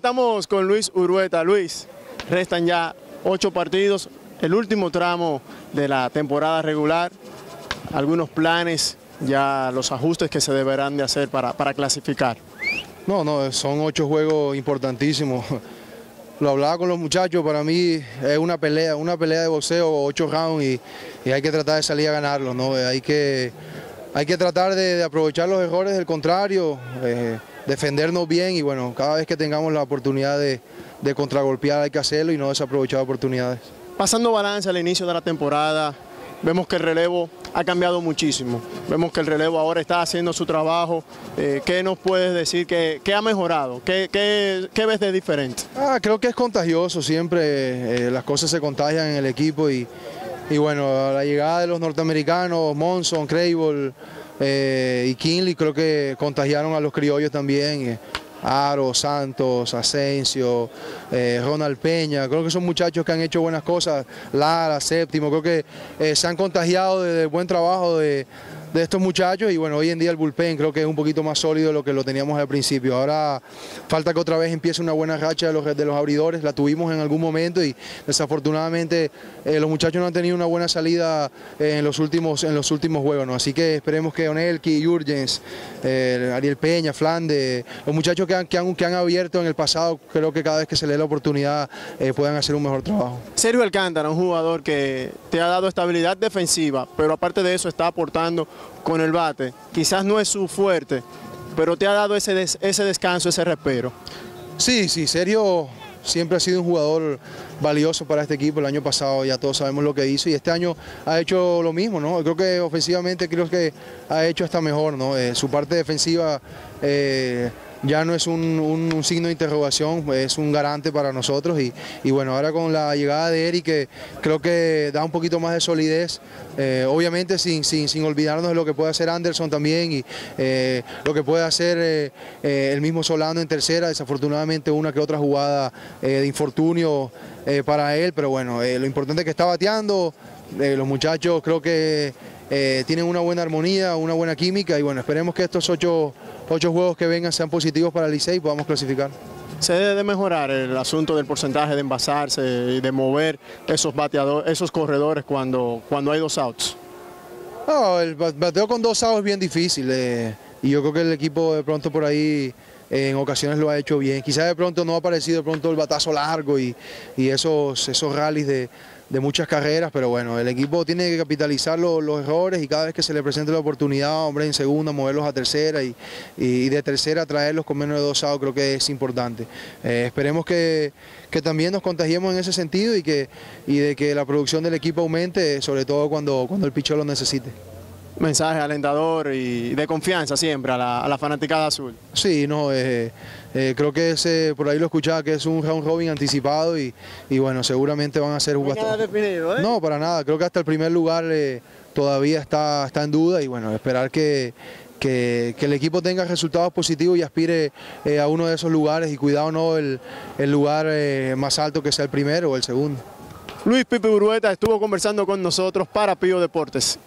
estamos con Luis Urueta. Luis, restan ya ocho partidos, el último tramo de la temporada regular, algunos planes, ya los ajustes que se deberán de hacer para, para clasificar. No, no, son ocho juegos importantísimos. Lo hablaba con los muchachos, para mí es una pelea, una pelea de boxeo, ocho rounds y, hay que tratar de salir a ganarlo, ¿no? Hay que, hay que tratar de, de aprovechar los errores del contrario, eh, defendernos bien y bueno, cada vez que tengamos la oportunidad de, de contragolpear hay que hacerlo y no desaprovechar oportunidades. Pasando balance al inicio de la temporada, vemos que el relevo ha cambiado muchísimo. Vemos que el relevo ahora está haciendo su trabajo. Eh, ¿Qué nos puedes decir? ¿Qué, qué ha mejorado? ¿Qué, qué, qué ves de diferente? Ah, creo que es contagioso, siempre eh, las cosas se contagian en el equipo y, y bueno, a la llegada de los norteamericanos, Monson, Crable eh, y Kinley creo que contagiaron a los criollos también. Aro, Santos, Asensio, eh, Ronald Peña, creo que son muchachos que han hecho buenas cosas, Lara, Séptimo, creo que eh, se han contagiado de- del buen trabajo de, estos muchachos. Y bueno, hoy en día el bullpen creo que es un poquito más sólido de lo que lo teníamos al principio. Ahora falta que otra vez empiece una buena racha de los, abridores, la tuvimos en algún momento y desafortunadamente eh, los muchachos no han tenido una buena salida en, los últimos, juegos, así que esperemos que Onelki, Jurgens, eh, Ariel Peña, Flande, los muchachos han, que, han, que han abierto en el pasado, creo que cada vez que se le dé la oportunidad eh, puedan hacer un mejor trabajo. Sergio Alcántara, un jugador que te ha dado estabilidad defensiva, pero aparte de eso está aportando con el bate. Quizás no es su fuerte, pero te ha dado ese, des- ese descanso, ese respiro. Sí, sí, Sergio siempre ha sido un jugador valioso para este equipo. El año pasado ya todos sabemos lo que hizo y este año ha hecho lo mismo, ¿no? Creo que ofensivamente creo que ha hecho hasta mejor, ¿no? Eh, su parte defensiva eh, ya no es un, signo de interrogación, es un garante para nosotros y, bueno, ahora con la llegada de Eric que creo que da un poquito más de solidez, eh, obviamente sin, sin, sin olvidarnos de lo que puede hacer Anderson también y eh, lo que puede hacer eh, eh, el mismo Solano en tercera, desafortunadamente una que otra jugada eh, de infortunio eh, para él, pero bueno, eh, lo importante es que está bateando, eh, los muchachos creo que eh, tienen una buena armonía, una buena química y bueno, esperemos que estos ocho, ocho juegos que vengan sean positivos para el Licey y podamos clasificar. Se debe de mejorar el asunto del porcentaje de envasarse y de mover esos bateadores, esos corredores cuando, cuando hay dos outs. No, el ba- bateo con dos outs es bien difícil eh, y yo creo que el equipo de pronto por ahí en ocasiones lo ha hecho bien. Quizás de pronto no ha aparecido de pronto el batazo largo y, y esos, esos rallies de, de muchas carreras, pero bueno, el equipo tiene que capitalizar lo- los errores y cada vez que se le presente la oportunidad, hombre, en segunda, moverlos a tercera y, y de tercera traerlos con menos de dos outs, creo que es importante. Eh, esperemos que, que también nos contagiemos en ese sentido y, que, y de que la producción del equipo aumente, sobre todo cuando, cuando el pichón lo necesite. Mensaje alentador y de confianza siempre a la, a la fanaticada azul. Sí, no, eh, eh, creo que ese, por ahí lo escuchaba que es un round robin anticipado y, y bueno, seguramente van a ser bastante- definido, ¿eh? No, para nada, creo que hasta el primer lugar eh, todavía está, está en duda y bueno, esperar que, que, que el equipo tenga resultados positivos y aspire eh, a uno de esos lugares y cuidado no el, el lugar eh, más alto que sea el primero o el segundo. Luis Pipe Urueta estuvo conversando con nosotros para Pío Deportes.